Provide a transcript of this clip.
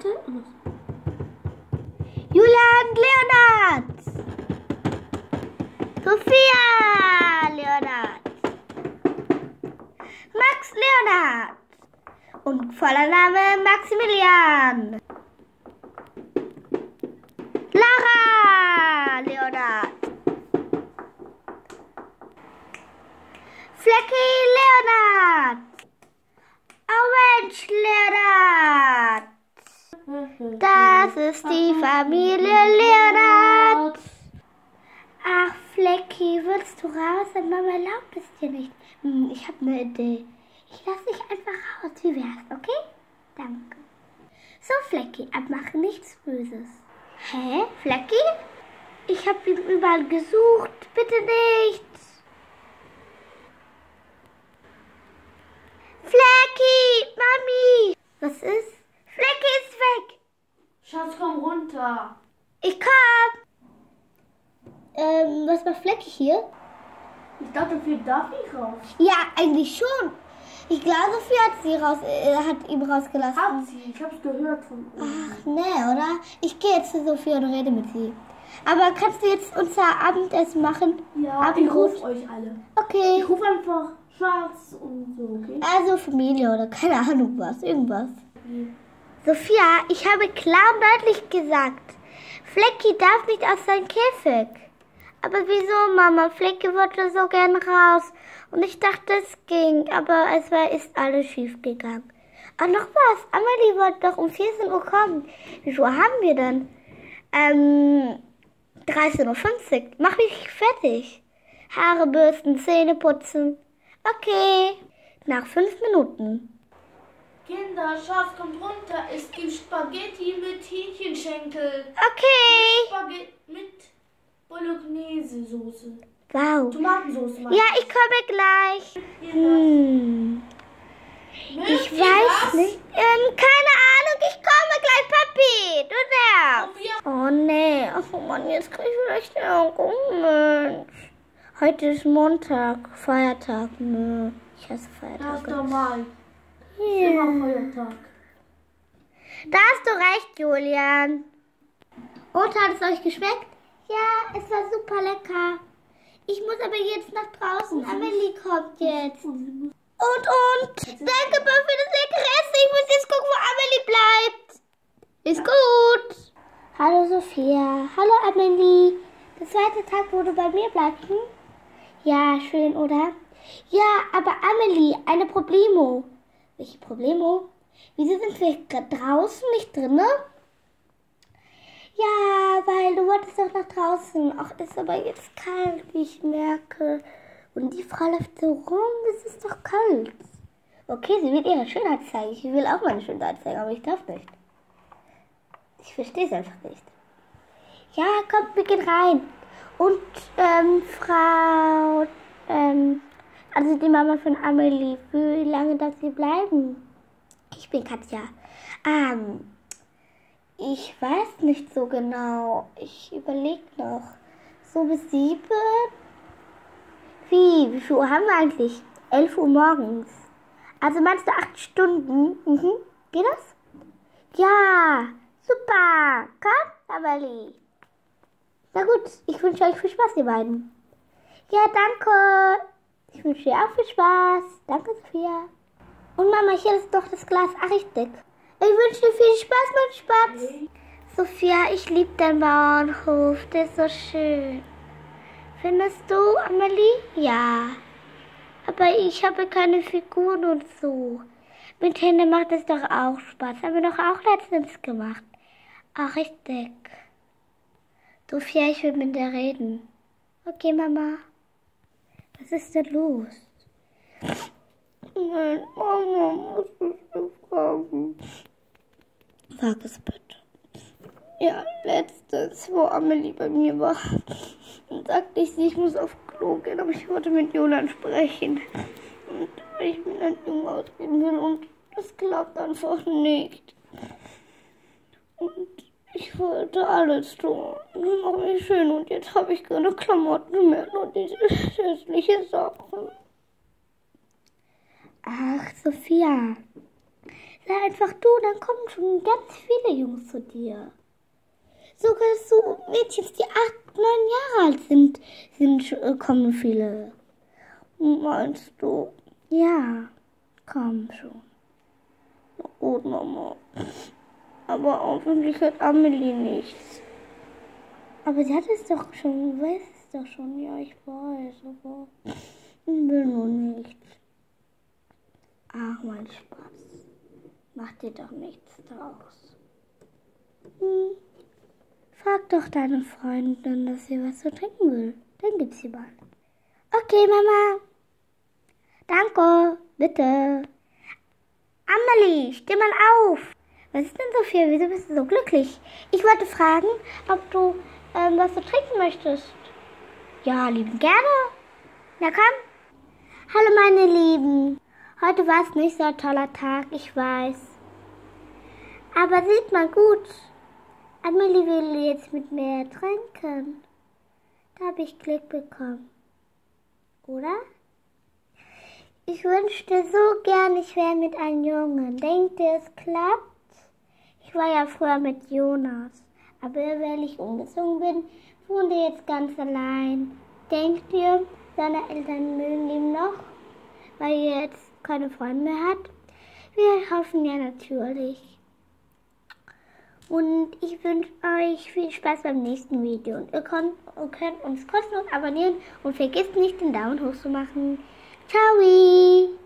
Bitte? Julian Leonard. Sophia Leonard. Max Leonard. Und voller Name Maximilian. Lara Leonard. Flecky Leonard. Orange Leonard. Das ist die Familie Leonard. Ach, Flecky, würdest du raus? Denn Mama erlaubt es dir nicht. Hm, ich habe eine Idee. Ich lasse dich einfach raus. Wie wär's, okay? Danke. So, Flecky, abmachen, nichts Böses. Hä? Flecky? Ich habe ihn überall gesucht. Bitte nicht. Flecky, Mami. Was ist? Flecky ist weg. Schatz, komm runter. Ich komm. Ähm, was macht Flecky hier? Ich dachte, Sophia darf nicht raus. Ja, eigentlich schon. Ich glaube, Sophie hat sie raus, äh, hat ihn rausgelassen. Hat sie. Ich hab's gehört von uns. Ach, nee, oder? Ich gehe jetzt zu Sophie und rede mit sie. Aber kannst du jetzt unser Abendessen machen? Ja, ich ruf euch alle. Okay. Ich ruf einfach Schatz und so, okay? Also Familie oder keine Ahnung was, irgendwas. Sophia, ich habe klar und deutlich gesagt, Flecki darf nicht aus seinem Käfig. Aber wieso, Mama? Flecki wollte so gern raus. Und ich dachte, es ging, aber es war, ist alles schief gegangen. Ah, noch was. Amelie wollte doch um 14 Uhr kommen. Wie viel Uhr haben wir denn? Ähm, 13.50 Uhr. Mach mich fertig. Haare bürsten, Zähne putzen. Okay. Nach fünf Minuten. Kinder, Schatz, kommt runter. Es gibt Spaghetti mit Hähnchenschenkel. Okay. Spaghetti mit Bolognese-Soße. Wow. Tomatensoße. Ja, ich komme gleich. Hm. Ich weiß nicht. Ähm, keine Ahnung, ich komme gleich, Papi. Du darfst. Oh nee, ach Mann, jetzt krieg ich vielleicht Ärger. Oh Mensch. Heute ist Montag, Feiertag. Nö, ich hasse Das ist Feiertage. Normal. Ja. Immer Feiertag. Da hast du recht, Julian. Und hat es euch geschmeckt? Ja, es war super lecker. Ich muss aber jetzt nach draußen. Amelie kommt jetzt. Und, und. Danke, Bob, für das leckere Essen. Ich muss jetzt gucken, wo Amelie bleibt. Ist gut. Hallo, Sophia. Hallo, Amelie. Der zweite Tag, wo du bei mir bleibst, hm? Ja, schön, oder? Ja, aber Amelie, eine Problemo. Welche Problemo? Wieso sind wir draußen, nicht drinnen? Ja, weil du wolltest doch nach draußen. Ach, ist aber jetzt kalt, wie ich merke. Und die Frau läuft so rum, es ist doch kalt. Okay, sie will ihre Schönheit zeigen. Ich will auch meine Schönheit zeigen, aber ich darf nicht. Ich verstehe es einfach nicht. Ja, kommt, wir gehen rein. Und, ähm, Frau, ähm, also die Mama von Amelie, wie lange darf sie bleiben? Ich bin Katja. Ähm, ich weiß nicht so genau. Ich überlege noch. So bis sieben? Wie? Wie viel Uhr haben wir eigentlich? Elf Uhr morgens. Also meinst du acht Stunden? Mhm. Geht das? Ja, super. Komm, Amelie. Na gut, ich wünsche euch viel Spaß, ihr beiden. Ja, danke. Ich wünsche dir auch viel Spaß. Danke, Sophia. Und Mama, hier ist doch das Glas. Ach, richtig. Ich wünsche dir viel Spaß, mein Spatz. Sophia, ich liebe deinen Bauernhof. Der ist so schön. Findest du, Amelie? Ja. Aber ich habe keine Figuren und so. Mit Händen macht es doch auch Spaß. Haben wir doch auch letztens gemacht. Ach, richtig. Sophia, ich will mit dir reden. Okay, Mama. Was ist denn los? Nein, Mama muss ich fragen. Sag es bitte. Ja, letztens, wo Amelie bei mir war, sagte ich, sie, ich muss auf Klo gehen, aber ich wollte mit Jolan sprechen. Und weil ich mit einem Jungen ausgehen will und das klappt einfach nicht. Und ich wollte alles tun. Ich mache mich schön und jetzt habe ich keine Klamotten mehr, nur diese hässliche Sachen. Ach, Sophia. Sei einfach du, dann kommen schon ganz viele Jungs zu dir. Sogar so Mädchen, die acht, neun Jahre alt sind, sind äh, kommen viele. Meinst du? Ja, komm schon. Na gut, Mama. Aber hoffentlich hat Amelie nichts. Aber sie hat es doch schon, du weißt es doch schon. Ja, ich weiß, aber ich will nur nichts. Ach, mein Spaß. Mach dir doch nichts draus. Hm. Frag doch deine Freundin, dass sie was zu trinken will. Dann gibt's sie bald. Okay, Mama. Danke, bitte. Amelie, steh mal auf. Was ist denn so viel? Wieso bist du so glücklich? Ich wollte fragen, ob du ähm, was zu trinken möchtest. Ja, lieben gerne. Na komm. Hallo meine Lieben. Heute war es nicht so ein toller Tag, ich weiß. Aber sieht mal gut. Amelie will jetzt mit mir trinken. Da habe ich Glück bekommen. Oder? Ich wünschte so gern, ich wäre mit einem Jungen. Denkt ihr, es klappt? Ich war ja früher mit Jonas. Aber weil ich umgezogen bin, wohnt er jetzt ganz allein. Denkt ihr, seine Eltern mögen ihn noch, weil er jetzt keine Freunde mehr hat? Wir hoffen ja natürlich. Und ich wünsche euch viel Spaß beim nächsten Video. Und ihr könnt, ihr könnt uns kostenlos abonnieren und vergesst nicht den Daumen hoch zu machen. Ciao!